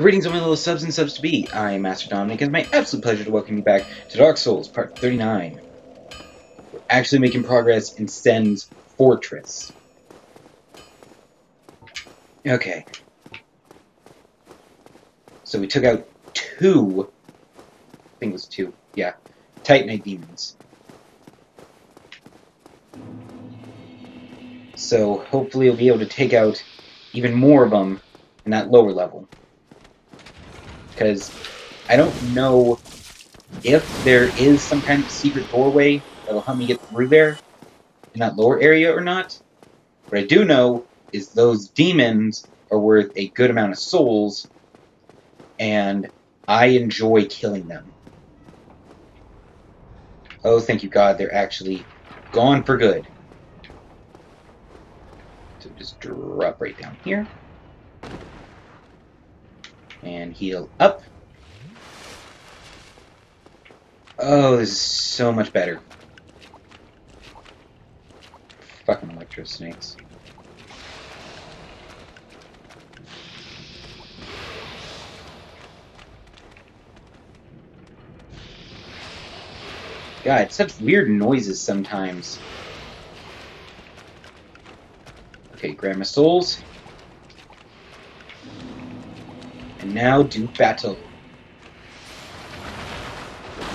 Greetings, my little subs and subs to be. I'm Master Domenic, and it's my absolute pleasure to welcome you back to Dark Souls, Part 39. We're actually making progress in Sen's Fortress. Okay. So we took out two, I think it was two, yeah, Titanite demons. So hopefully we'll be able to take out even more of them in that lower level because I don't know if there is some kind of secret doorway that'll help me get through there in that lower area or not. What I do know is those demons are worth a good amount of souls, and I enjoy killing them. Oh, thank you God, they're actually gone for good. So just drop right down here and heal up. Oh, this is so much better. Fucking electro snakes. God, such weird noises sometimes. Okay, grab my souls. Now do battle.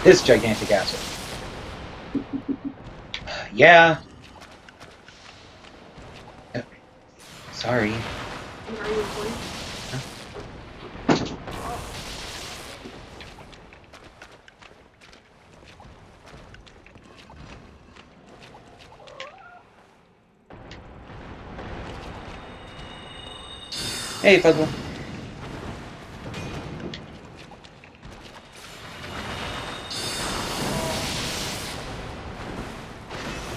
This gigantic asshole. yeah. Uh, sorry. Hey, Puzzle.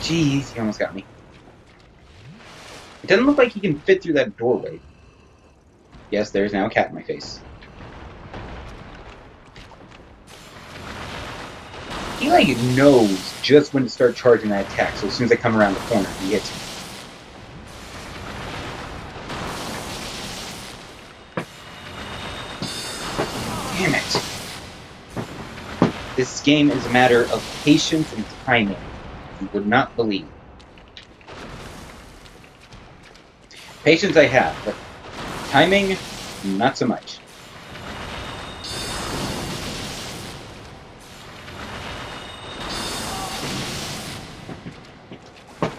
Jeez, he almost got me. It doesn't look like he can fit through that doorway. Yes, there's now a cat in my face. He like knows just when to start charging that attack, so as soon as I come around the corner, he hits me. Damn it. This game is a matter of patience and timing. You would not believe. Patience I have, but timing, not so much.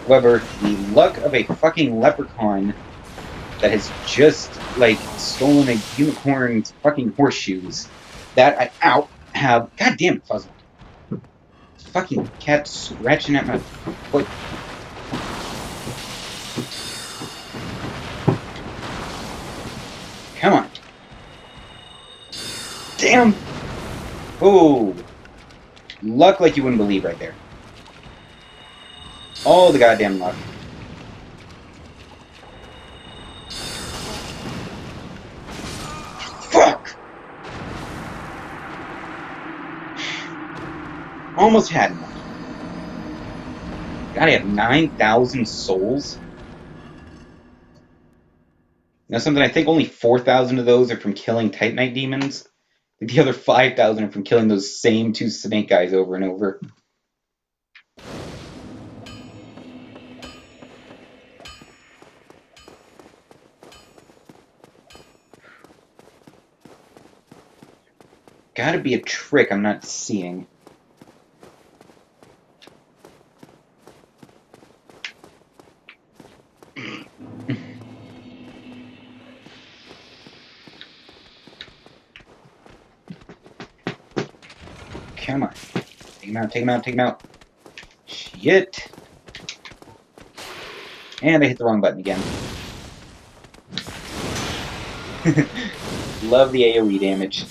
However, the luck of a fucking leprechaun that has just, like, stolen a unicorn's fucking horseshoes that I out have. God damn it, Fuzzle. Fucking cat scratching at my foot. Come on. Damn! Oh! Luck like you wouldn't believe right there. All the goddamn luck. Almost had one. God, I have 9,000 souls? Now, something I think only 4,000 of those are from killing Titanite demons. The other 5,000 are from killing those same two snake guys over and over. Gotta be a trick I'm not seeing. Come on. Take him out, take him out, take him out. Shit. And I hit the wrong button again. Love the AoE damage.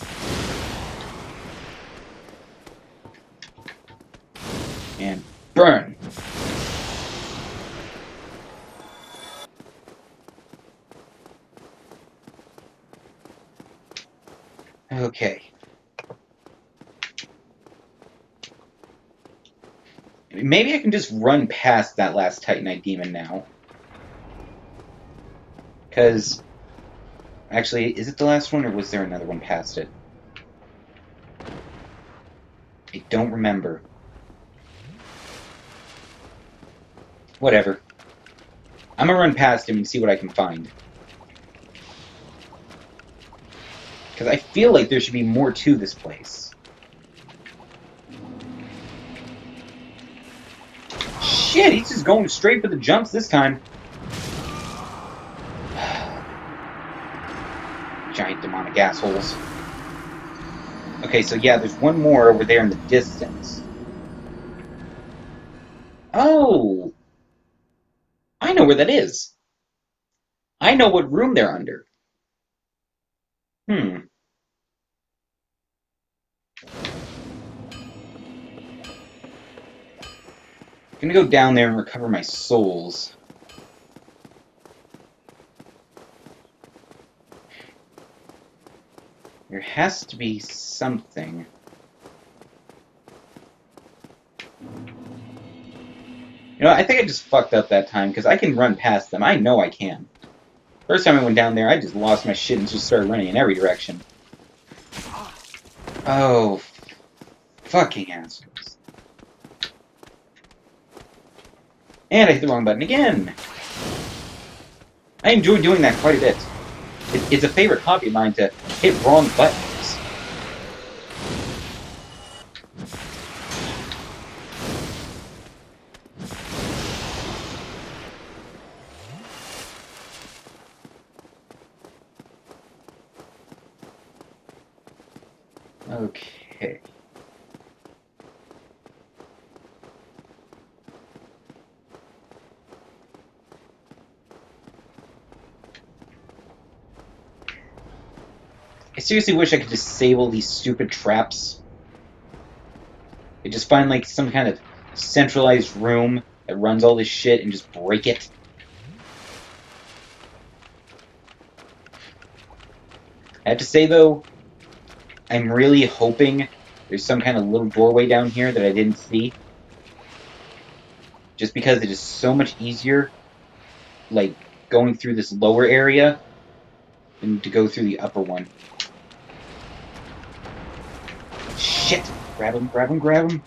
Maybe I can just run past that last Titanite demon now. Because Actually, is it the last one, or was there another one past it? I don't remember. Whatever. I'm gonna run past him and see what I can find. Because I feel like there should be more to this place. Shit, he's just going straight for the jumps this time. Giant demonic assholes. Okay, so yeah, there's one more over there in the distance. Oh! I know where that is. I know what room they're under. Hmm. I'm gonna go down there and recover my souls. There has to be something. You know, I think I just fucked up that time, because I can run past them. I know I can. First time I went down there, I just lost my shit and just started running in every direction. Oh, fucking assholes. And I hit the wrong button again! I enjoy doing that quite a bit. It, it's a favorite hobby of mine to hit wrong buttons. Okay. I seriously wish I could disable these stupid traps. I just find like some kind of centralized room that runs all this shit and just break it. I have to say though, I'm really hoping there's some kind of little doorway down here that I didn't see. Just because it is so much easier, like, going through this lower area than to go through the upper one. Shit! Grab him, grab him, grab him.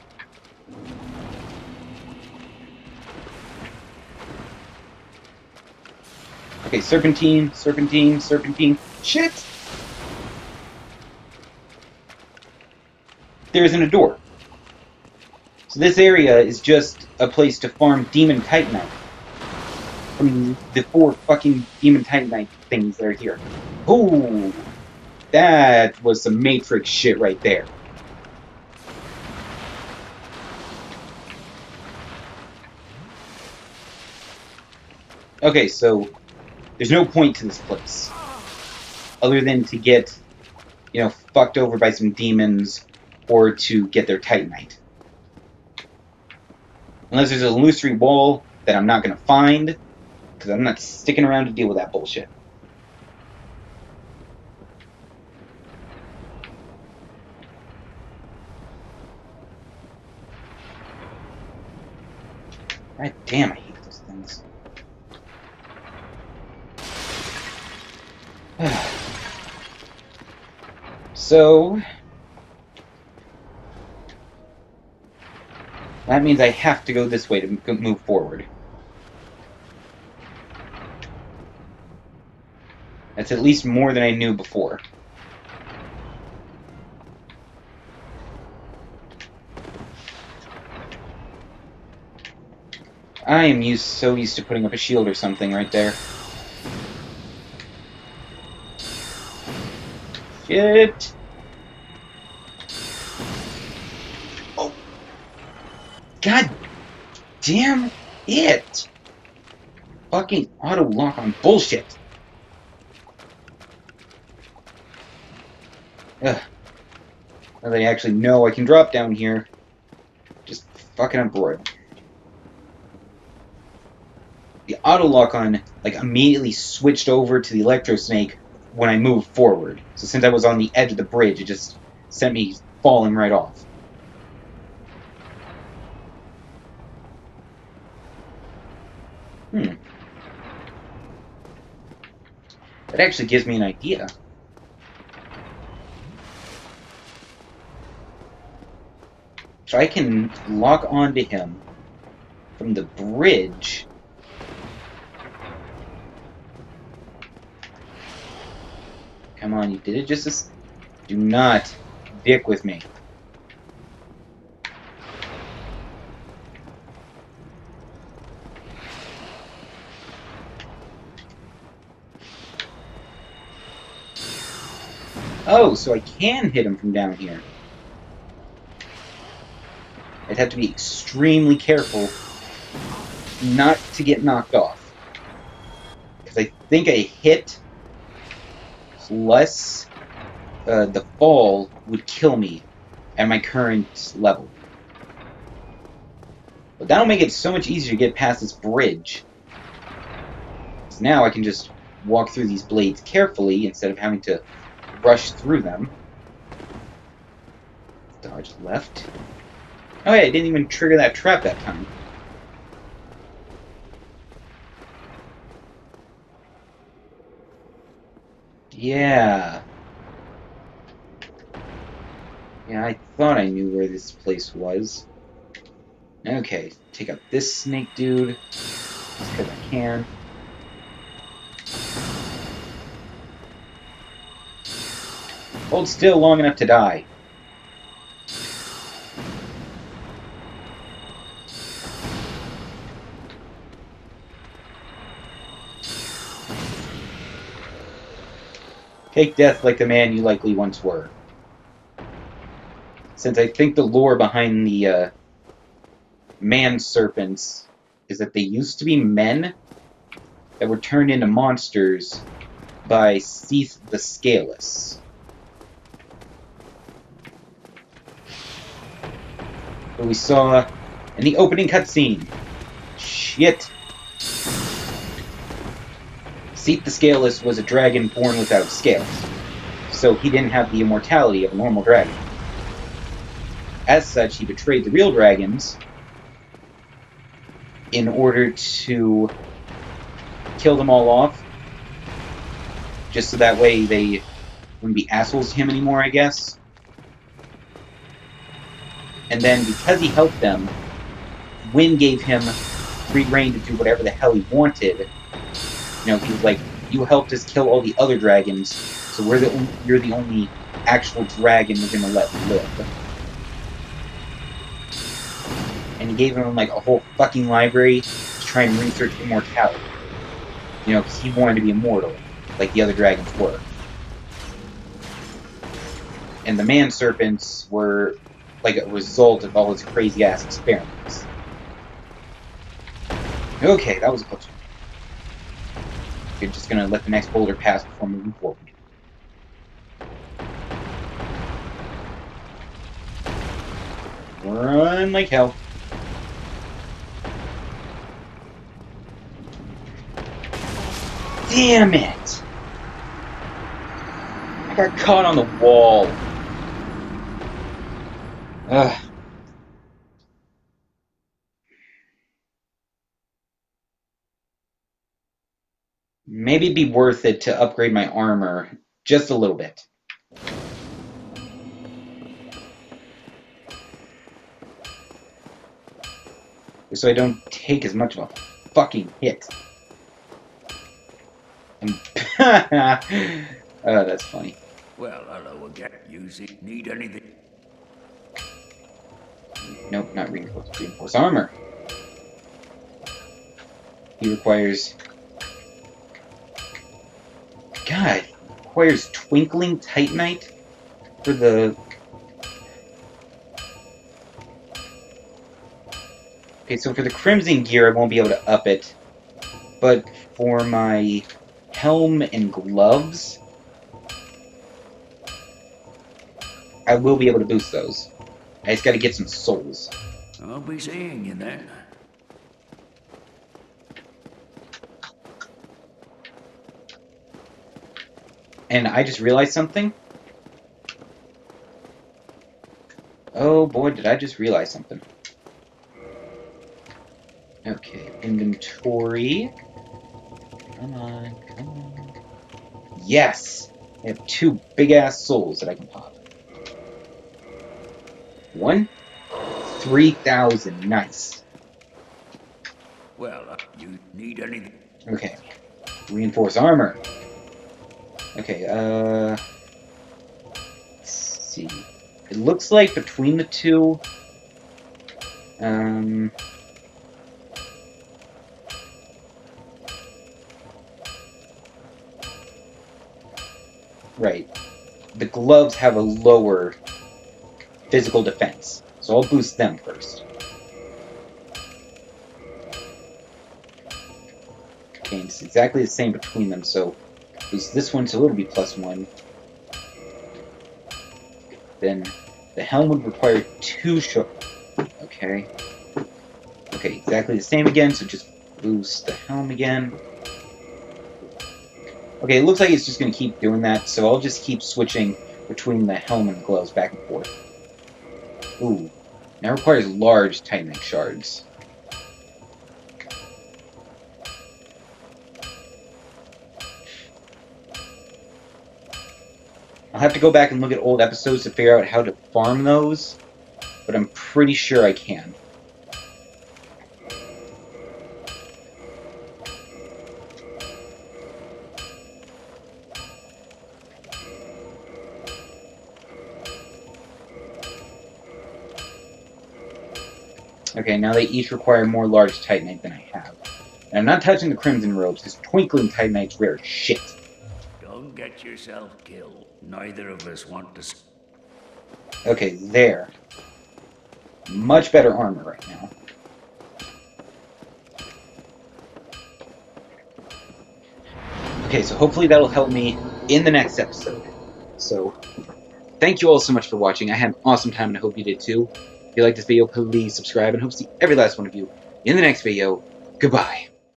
Okay, serpentine, serpentine, serpentine. Shit! there isn't a door. So this area is just a place to farm Demon Titanite. From the four fucking Demon Titanite things that are here. Ooh! That was some Matrix shit right there. Okay, so there's no point to this place. Other than to get, you know, fucked over by some demons or to get their Titanite. Unless there's an illusory wall that I'm not going to find, because I'm not sticking around to deal with that bullshit. God damn, I hate those things. so, That means I have to go this way to move forward. That's at least more than I knew before. I am used so used to putting up a shield or something right there. Shit! Oh. God damn it! Fucking auto lock on bullshit. Ugh. Now they actually know I can drop down here. Just fucking up broad. The auto lock on like immediately switched over to the electro snake when I moved forward. So since I was on the edge of the bridge, it just sent me falling right off. Hmm. That actually gives me an idea. So I can lock onto him from the bridge. Come on, you did it just as... Do not dick with me. Oh, so I can hit him from down here. I'd have to be extremely careful not to get knocked off. Because I think I hit plus uh, the fall would kill me at my current level. But that'll make it so much easier to get past this bridge. Because now I can just walk through these blades carefully instead of having to rush through them. Dodge left. Oh yeah, I didn't even trigger that trap that time. Yeah. Yeah, I thought I knew where this place was. Okay, take out this snake dude. Just because I can. Hold still long enough to die. Take death like the man you likely once were. Since I think the lore behind the uh, man serpents is that they used to be men that were turned into monsters by Seath the Scaleless. What we saw in the opening cutscene. Shit. Seath the Scaleless was a dragon born without scales, so he didn't have the immortality of a normal dragon. As such, he betrayed the real dragons in order to kill them all off, just so that way they wouldn't be assholes to him anymore, I guess. And then, because he helped them, Gwyn gave him free reign to do whatever the hell he wanted, you know, he was like, "You helped us kill all the other dragons, so we're the you're the only actual dragon we're gonna let live." And he gave him like a whole fucking library to try and research immortality. You know, because he wanted to be immortal, like the other dragons were. And the man serpents were like a result of all his crazy ass experiments. Okay, that was a close. You're just gonna let the next boulder pass before moving forward. Run like hell. Damn it! I got caught on the wall. Ugh. Maybe it'd be worth it to upgrade my armor just a little bit. So I don't take as much of a fucking hit. Oh, that's funny. Well, hello again. You need anything? Nope, not reinforced. Reinforced armor. He requires God, requires Twinkling Titanite for the... Okay, so for the Crimson gear, I won't be able to up it. But for my helm and gloves, I will be able to boost those. I just gotta get some souls. I'll be seeing you then. And I just realized something. Oh boy, did I just realize something. Okay, inventory. Come on, come on. Yes! I have two big-ass souls that I can pop. One. 3,000. Nice. Well, uh, you need anything? Okay. Reinforce armor. Okay, uh... Let's see. It looks like between the two... Um... Right. The gloves have a lower physical defense, so I'll boost them first. Okay, it's exactly the same between them, so boost this one, so it'll be plus one. Then the helm would require two shot. Okay. Okay, exactly the same again, so just boost the helm again. Okay, it looks like it's just going to keep doing that, so I'll just keep switching between the helm and the gloves back and forth. Ooh. That requires large Titanite shards. I'll have to go back and look at old episodes to figure out how to farm those, but I'm pretty sure I can. Okay, now they each require more large Titanite than I have. And I'm not touching the Crimson Robes, because Twinkling Titanite's rare shit. Don't get yourself killed. Neither of us want to... Okay, there. Much better armor right now. Okay, so hopefully that'll help me in the next episode. So, thank you all so much for watching. I had an awesome time and I hope you did too. If you like this video, please subscribe and hope to see every last one of you in the next video. Goodbye.